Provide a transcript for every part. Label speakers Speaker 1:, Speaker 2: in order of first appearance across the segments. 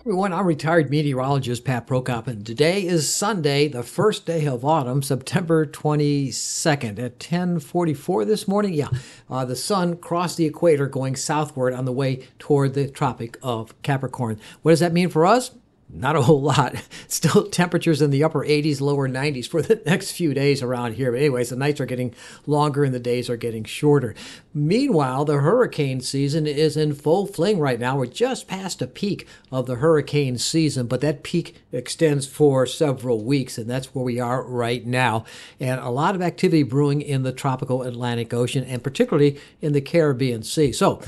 Speaker 1: Everyone, I'm retired meteorologist Pat Prokop, and today is Sunday, the first day of autumn, September 22nd at 10:44 this morning. Yeah, uh, the sun crossed the equator, going southward on the way toward the Tropic of Capricorn. What does that mean for us? Not a whole lot. Still temperatures in the upper 80s, lower 90s for the next few days around here. But anyways, the nights are getting longer and the days are getting shorter. Meanwhile, the hurricane season is in full fling right now. We're just past a peak of the hurricane season, but that peak extends for several weeks, and that's where we are right now. And a lot of activity brewing in the tropical Atlantic Ocean and particularly in the Caribbean Sea. So,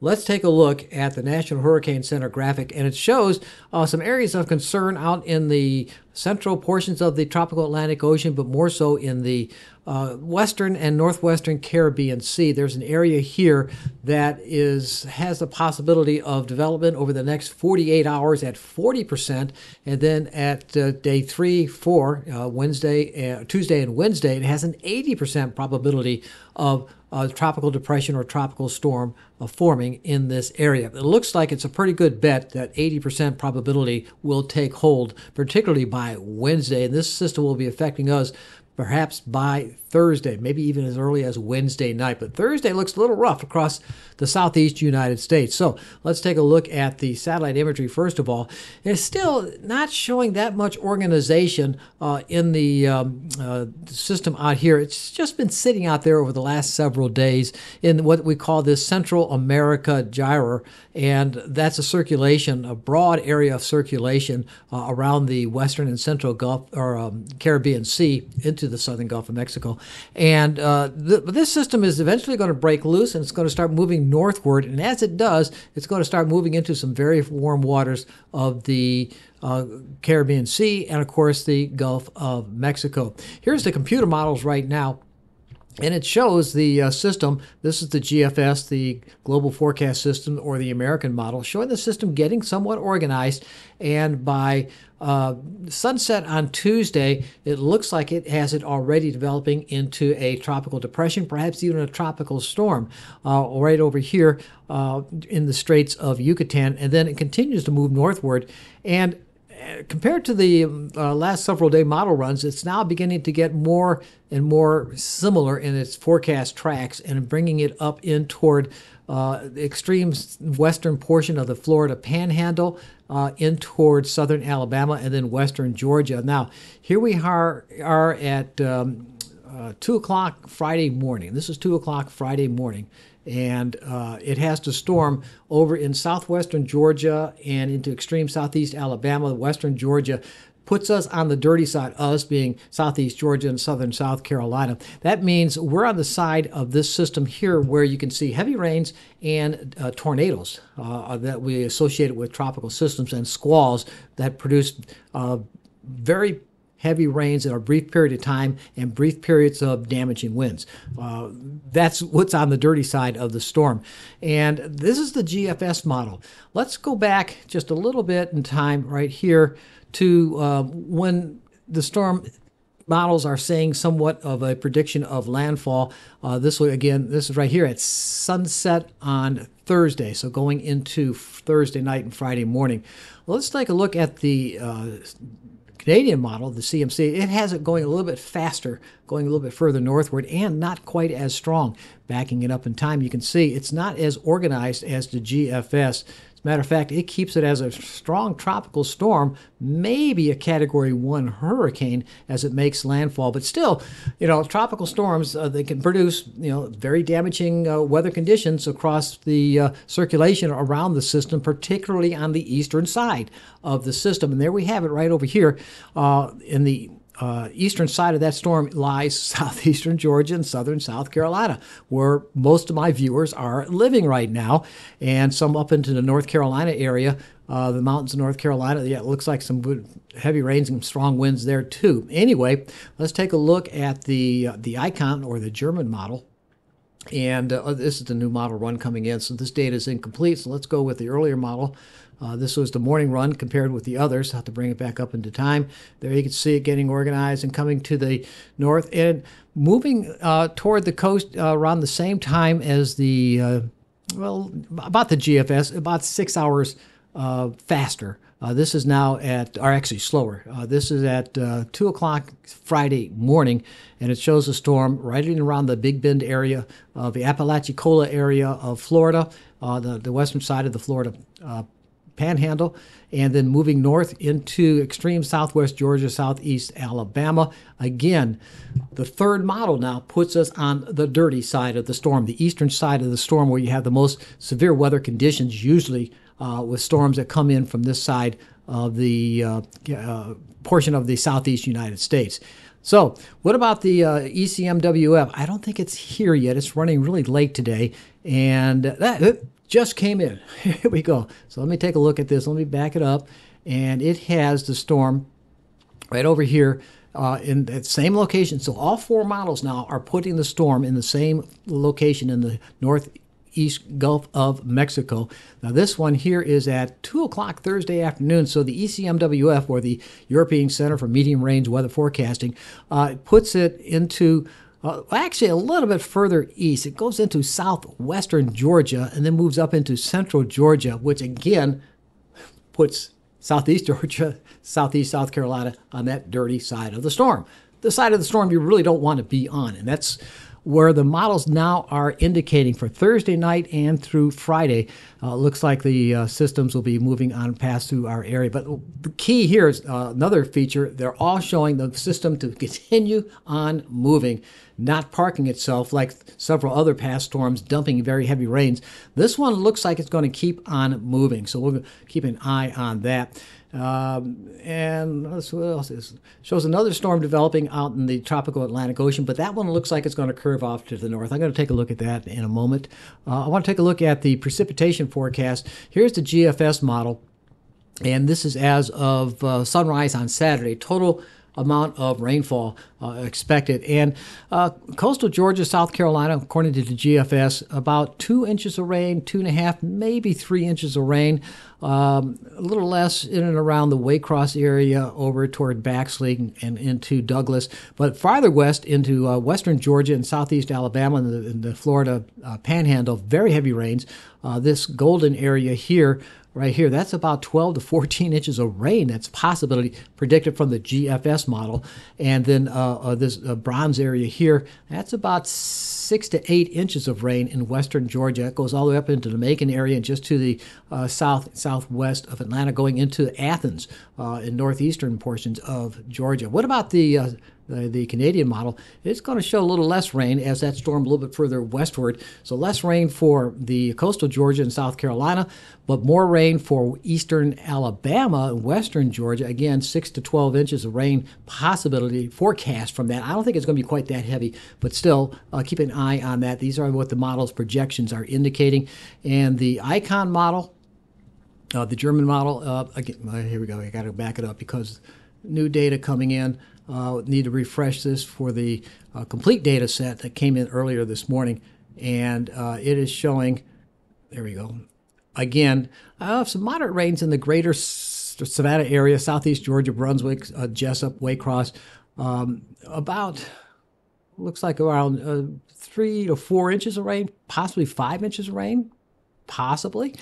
Speaker 1: let's take a look at the National Hurricane Center graphic, and it shows uh, some areas of concern out in the central portions of the tropical Atlantic Ocean, but more so in the uh, western and northwestern Caribbean Sea. There's an area here that is has the possibility of development over the next 48 hours at 40%, and then at uh, day three, four, uh, Wednesday, uh, Tuesday, and Wednesday, it has an 80% probability of a tropical depression or tropical storm uh, forming in this area. It looks like it's a pretty good bet that 80% probability will take hold, particularly by Wednesday. And this system will be affecting us perhaps by Thursday, maybe even as early as Wednesday night. But Thursday looks a little rough across the southeast United States. So let's take a look at the satellite imagery first of all. It's still not showing that much organization uh, in the um, uh, system out here. It's just been sitting out there over the last several days in what we call this Central America gyre, and that's a circulation, a broad area of circulation uh, around the western and central Gulf or um, Caribbean Sea into the southern Gulf of Mexico. And uh, th- this system is eventually going to break loose and it's going to start moving northward. And as it does, it's going to start moving into some very warm waters of the uh, Caribbean Sea and, of course, the Gulf of Mexico. Here's the computer models right now and it shows the uh, system. This is the GFS, the Global Forecast System, or the American model, showing the system getting somewhat organized. And by uh, sunset on Tuesday, it looks like it has it already developing into a tropical depression, perhaps even a tropical storm, uh, right over here uh, in the Straits of Yucatan. And then it continues to move northward. And compared to the uh, last several day model runs, it's now beginning to get more and more similar in its forecast tracks and bringing it up in toward uh, the extreme western portion of the Florida Panhandle, uh, in toward southern Alabama and then western Georgia. Now, here we are, are at um, uh, 2 o'clock Friday morning. This is 2 o'clock Friday morning and uh, it has to storm over in southwestern Georgia and into extreme southeast Alabama, western Georgia. Puts us on the dirty side, us being southeast Georgia and southern South Carolina. That means we're on the side of this system here where you can see heavy rains and uh, tornadoes uh, that we associate with tropical systems and squalls that produce uh, very heavy rains in a brief period of time and brief periods of damaging winds. Uh, that's what's on the dirty side of the storm. And this is the GFS model. Let's go back just a little bit in time right here to uh, when the storm models are saying somewhat of a prediction of landfall. Uh, this will again, this is right here at sunset on Thursday, so going into Thursday night and Friday morning. Let's take a look at the uh, Canadian model, the CMC, it has it going a little bit faster, going a little bit further northward, and not quite as strong. Backing it up in time, you can see it's not as organized as the GFS. As a matter of fact, it keeps it as a strong tropical storm, maybe a Category 1 hurricane as it makes landfall. But still, you know, tropical storms, uh, they can produce, you know, very damaging uh, weather conditions across the uh, circulation around the system, particularly on the eastern side of the system. And there we have it right over here uh, in the uh, eastern side of that storm lies southeastern Georgia and southern South Carolina, where most of my viewers are living right now, and some up into the North Carolina area, uh, the mountains of North Carolina. Yeah, it looks like some good, heavy rains and strong winds there too. Anyway, let's take a look at the uh, the icon or the German model. And uh, this is the new model run coming in, so this data is incomplete. So let's go with the earlier model. Uh, this was the morning run compared with the others. I have to bring it back up into time. There you can see it getting organized and coming to the north and moving uh, toward the coast uh, around the same time as the, uh, well, about the GFS, about six hours uh, faster. Uh, this is now at, or actually slower. Uh, this is at uh, 2 o'clock Friday morning, and it shows a storm in around the Big Bend area of the Apalachicola area of Florida, uh, the, the western side of the Florida uh, panhandle, and then moving north into extreme southwest Georgia, southeast Alabama. Again, the third model now puts us on the dirty side of the storm, the eastern side of the storm, where you have the most severe weather conditions, usually uh, with storms that come in from this side of the uh, uh, portion of the southeast United States. So, what about the uh, ECMWF? I don't think it's here yet. It's running really late today, and that just came in. Here we go. So let me take a look at this. Let me back it up, and it has the storm right over here. Uh, in that same location. So all four models now are putting the storm in the same location in the north East Gulf of Mexico. Now, this one here is at 2 o'clock Thursday afternoon. So, the ECMWF, or the European Center for Medium Range Weather Forecasting, uh, puts it into uh, actually a little bit further east. It goes into southwestern Georgia and then moves up into central Georgia, which again puts southeast Georgia, southeast South Carolina on that dirty side of the storm. The side of the storm you really don't want to be on. And that's where the models now are indicating for Thursday night and through Friday. Uh, looks like the uh, systems will be moving on past through our area. But the key here is uh, another feature. They're all showing the system to continue on moving, not parking itself like several other past storms, dumping very heavy rains. This one looks like it's going to keep on moving. So we'll keep an eye on that. Um, and what else is shows another storm developing out in the tropical Atlantic Ocean, but that one looks like it's going to curve off to the north. I'm going to take a look at that in a moment. Uh, I want to take a look at the precipitation forecast. Here's the GFS model, and this is as of uh, sunrise on Saturday. Total amount of rainfall uh, expected. And uh, coastal Georgia, South Carolina, according to the GFS, about two inches of rain, two and a half, maybe three inches of rain. Um, a little less in and around the Waycross area over toward Baxley and into Douglas, but farther west into uh, western Georgia and southeast Alabama and the, and the Florida uh, panhandle, very heavy rains. Uh, this golden area here right here, that's about 12 to 14 inches of rain. That's a possibility predicted from the GFS model. And then uh, uh, this uh, bronze area here, that's about six to eight inches of rain in western Georgia. It goes all the way up into the Macon area and just to the uh, south southwest of Atlanta, going into Athens uh, in northeastern portions of Georgia. What about the the, Canadian model, it's going to show a little less rain as that storm a little bit further westward. So less rain for the coastal Georgia and South Carolina, but more rain for eastern Alabama and western Georgia. Again, 6 to 12 inches of rain possibility forecast from that. I don't think it's going to be quite that heavy, but still uh, keep an eye on that. These are what the model's projections are indicating. And the icon model, uh, the German model, uh, again, uh, here we go. I got to back it up because new data coming in. Uh, need to refresh this for the uh, complete data set that came in earlier this morning, and uh, it is showing. There we go. Again, uh, some moderate rains in the greater Savannah area, southeast Georgia, Brunswick, uh, Jesup, Waycross. Um, about looks like around uh, three to four inches of rain, possibly five inches of rain, possibly.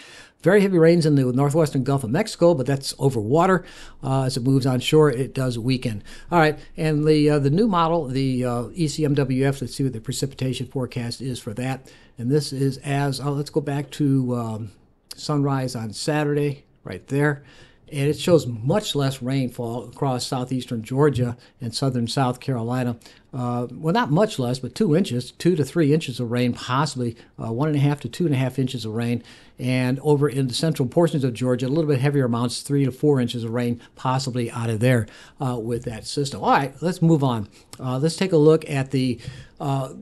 Speaker 1: Very heavy rains in the northwestern Gulf of Mexico, but that's over water. Uh, as it moves on shore, it does weaken. All right, and the uh, the new model, the uh, ECMWF, let's see what the precipitation forecast is for that. And this is as, oh, let's go back to um, sunrise on Saturday, right there and it shows much less rainfall across southeastern Georgia and southern South Carolina. Uh, well, not much less, but two inches, two to three inches of rain, possibly uh, one and a half to two and a half inches of rain. And over in the central portions of Georgia, a little bit heavier amounts, three to four inches of rain, possibly out of there uh, with that system. All right, let's move on. Uh, let's take a look at the uh,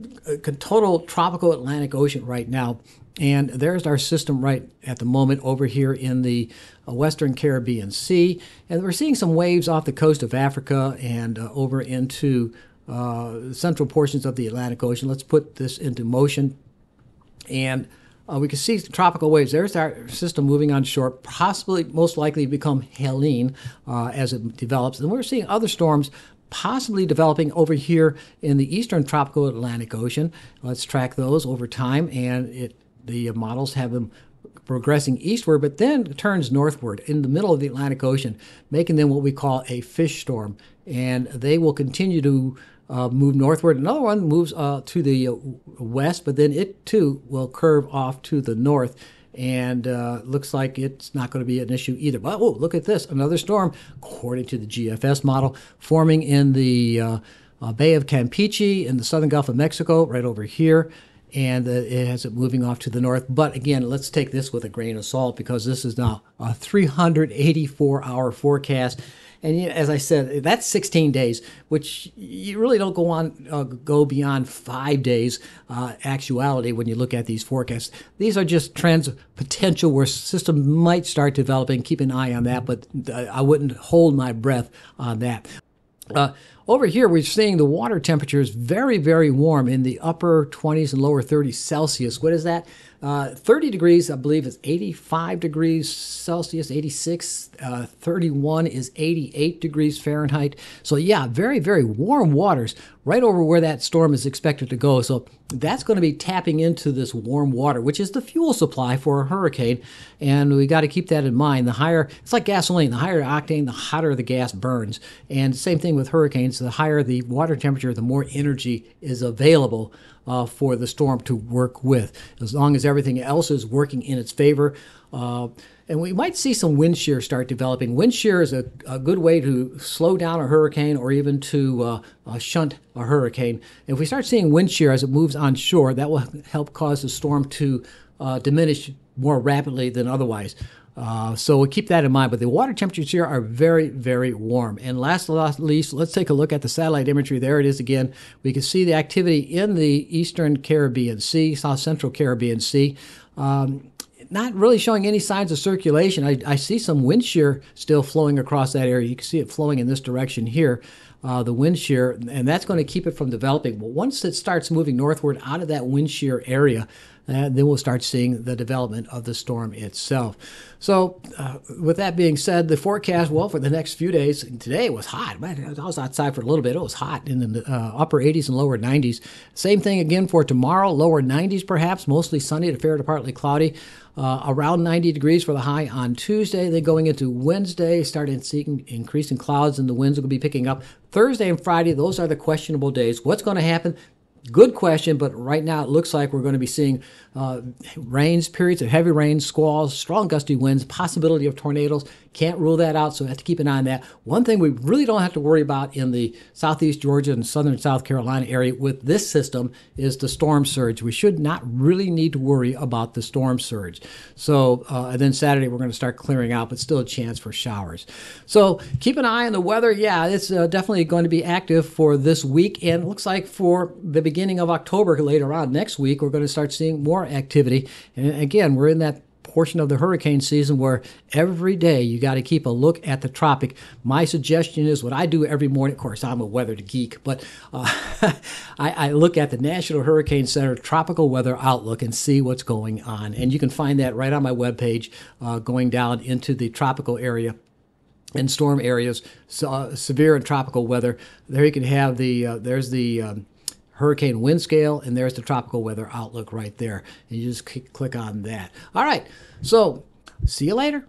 Speaker 1: total tropical Atlantic Ocean right now. And there's our system right at the moment over here in the uh, Western Caribbean Sea. And we're seeing some waves off the coast of Africa and uh, over into uh, central portions of the Atlantic Ocean. Let's put this into motion. And uh, we can see tropical waves. There's our system moving on shore, possibly, most likely, become Helene uh, as it develops. And we're seeing other storms possibly developing over here in the eastern tropical Atlantic Ocean. Let's track those over time, and it the models have them progressing eastward, but then turns northward in the middle of the Atlantic Ocean, making them what we call a fish storm. And they will continue to uh, move northward. Another one moves uh, to the uh, west, but then it too will curve off to the north. And uh, looks like it's not going to be an issue either. But oh, look at this another storm, according to the GFS model, forming in the uh, uh, Bay of Campeche in the southern Gulf of Mexico, right over here and it has it moving off to the north. But again, let's take this with a grain of salt because this is now a 384 hour forecast. And as I said, that's 16 days, which you really don't go on uh, go beyond five days uh, actuality when you look at these forecasts. These are just trends potential where systems might start developing. Keep an eye on that, but uh, I wouldn't hold my breath on that. Uh, over here, we're seeing the water temperature is very, very warm in the upper 20s and lower 30s Celsius. What is that? Uh, 30 degrees, I believe, is 85 degrees Celsius, 86. Uh, 31 is 88 degrees Fahrenheit. So, yeah, very, very warm waters right over where that storm is expected to go. So, that's going to be tapping into this warm water, which is the fuel supply for a hurricane. And we got to keep that in mind. The higher, it's like gasoline, the higher octane, the hotter the gas burns. And same thing with hurricanes, the higher the water temperature, the more energy is available uh, for the storm to work with, as long as everything else is working in its favor. Uh, and we might see some wind shear start developing. Wind shear is a, a good way to slow down a hurricane or even to uh, uh, shunt a hurricane. If we start seeing wind shear as it moves onshore, that will help cause the storm to uh, diminish more rapidly than otherwise. Uh, so we keep that in mind. But the water temperatures here are very, very warm. And last but not least, let's take a look at the satellite imagery. There it is again. We can see the activity in the eastern Caribbean Sea, south central Caribbean Sea. Um, not really showing any signs of circulation. I, I, see some wind shear still flowing across that area. You can see it flowing in this direction here, uh, the wind shear, and that's going to keep it from developing. But once it starts moving northward out of that wind shear area, and then we'll start seeing the development of the storm itself. So, uh, with that being said, the forecast, well, for the next few days, today was hot. Man, I was outside for a little bit. It was hot in the uh, upper 80s and lower 90s. Same thing again for tomorrow, lower 90s perhaps, mostly sunny to fair to partly cloudy. Uh, around 90 degrees for the high on Tuesday. Then going into Wednesday, starting seeing increasing clouds and the winds will be picking up. Thursday and Friday, those are the questionable days. What's going to happen? Good question, but right now it looks like we're going to be seeing uh, rains, periods of heavy rain, squalls, strong gusty winds, possibility of tornadoes. Can't rule that out, so we have to keep an eye on that. One thing we really don't have to worry about in the southeast Georgia and southern South Carolina area with this system is the storm surge. We should not really need to worry about the storm surge. So, uh, and then Saturday we're going to start clearing out, but still a chance for showers. So keep an eye on the weather. Yeah, it's uh, definitely going to be active for this week, and looks like for the beginning of October later on next week, we're going to start seeing more activity. And again, we're in that portion of the hurricane season where every day you got to keep a look at the tropic. My suggestion is what I do every morning. Of course, I'm a weather geek, but uh, I, I, look at the National Hurricane Center Tropical Weather Outlook and see what's going on. And you can find that right on my webpage, uh, going down into the tropical area and storm areas, uh, severe and tropical weather. There you can have the uh, there's the um, hurricane wind scale, and there's the tropical weather outlook right there. And you just click on that. All right, so see you later.